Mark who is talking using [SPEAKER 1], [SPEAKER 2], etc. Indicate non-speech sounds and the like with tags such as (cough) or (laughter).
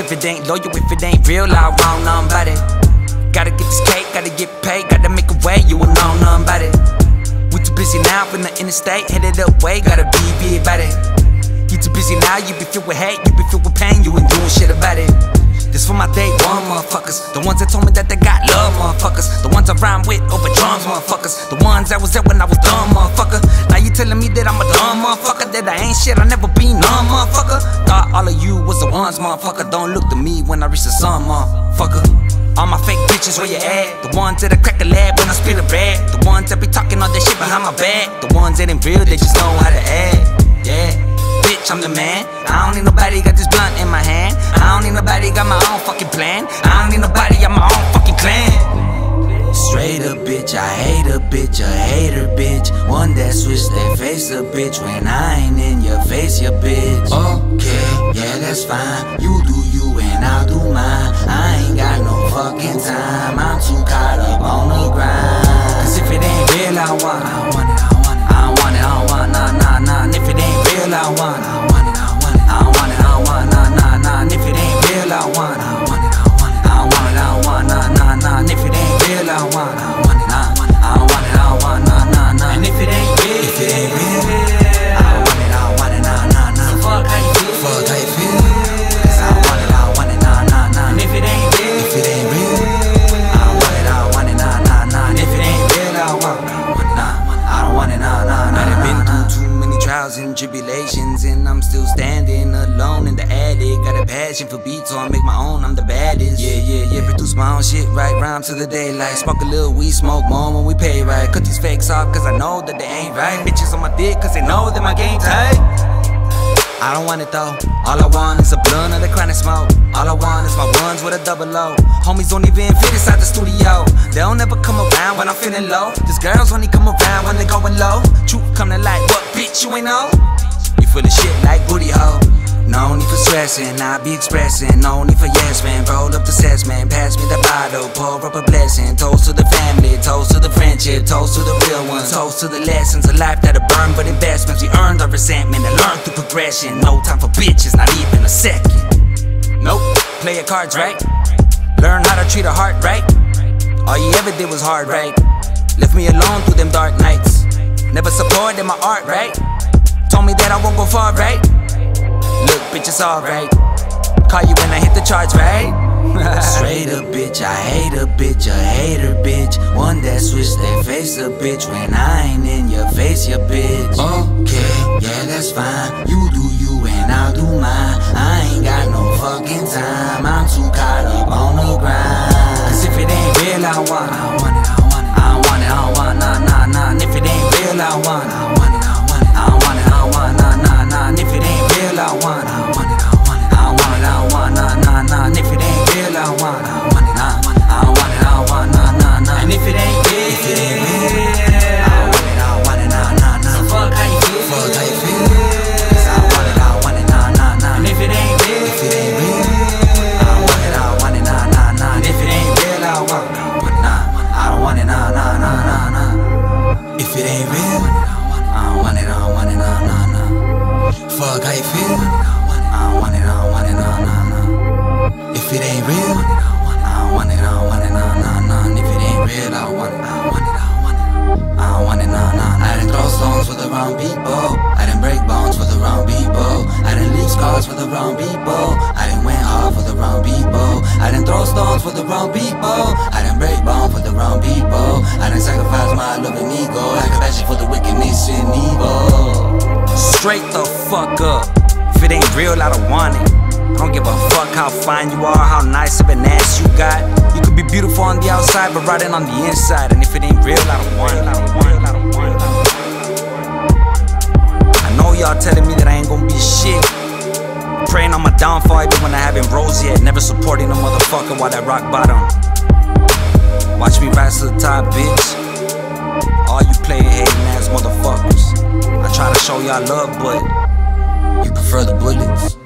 [SPEAKER 1] If it ain't loyal, if it ain't real, I want none about it. Gotta get this cake, gotta get paid, gotta make a way, you will know about it. We too busy now in the interstate, headed away, gotta be be about it. You too busy now, you be filled with hate, you be filled with pain, you ain't doing shit about it. This for my day one motherfuckers, the ones that told me that they got love motherfuckers, the ones I rhyme with over drums motherfuckers, the ones that was there when I was dumb motherfucker. Telling me that I'm a dumb motherfucker, that I ain't shit, I never be none motherfucker. Thought all of you was the ones motherfucker, don't look to me when I reach the sun motherfucker. All my fake bitches, where you at? The ones that I crack the lab when I spit a rap. The ones that be talking all that shit behind my back. The ones that ain't real, they just know how to act. Yeah, bitch, I'm the man. I don't need nobody, got this blunt in my hand. I don't need nobody, got my own fucking plan. I don't need nobody, got my own fucking clan. Straight up, bitch, I hate a bitch, a hater, bitch. One that switch their face a bitch when I ain't in your face, your bitch. Okay, yeah, that's fine. You do you and I'll do mine. I ain't got no a passion for beats, so I make my own. I'm the baddest. Yeah, yeah, yeah. Produce my own shit, right rhyme to the daylight. Smoke a little weed, smoke more when we pay right. Cut these fakes off, cause I know that they ain't right. Bitches on my dick, cause they know that my game tight. I don't want it though. All I want is a blunt of the chronic smoke. All I want is my ones with a double O. Homies don't even fit inside the studio. They don't ever come around when I'm feeling low. These girls only come around when they going low. Truth come to light, what bitch you ain't know? You full of shit like booty hole. Stressing, I be expressing. Need for yes man. Roll up the sets man, pass me the bottle, pour up a blessing. Toast to the family, toast to the friendship, toast to the real ones, toast to the lessons of life that'll burn, but investments we earned our resentment and learned through progression. No time for bitches, not even a second. Nope, play your cards right. Learn how to treat a heart right. All you ever did was hard right. Left me alone through them dark nights. Never supported my art right. Told me that I won't go far right. Look, bitch, it's alright. Call you when I hit the charts, right? (laughs) Straight up, bitch, I hate a bitch, a hater, bitch. One that switch their face a bitch when I ain't in your face, your bitch. Okay, yeah, that's fine. You you if it ain't Straight the fuck up. If it ain't real, I don't want it. I don't give a fuck how fine you are, how nice of an ass you got. You could be beautiful on the outside, but rotten on the inside. And if it ain't real, I don't want it. I don't want it. I know y'all telling me that I ain't gonna be shit. Praying on my downfall even when I haven't rose yet. Never supporting a motherfucker while at rock bottom. Watch me rise to the top, bitch. show y'all love, but you prefer the bullets.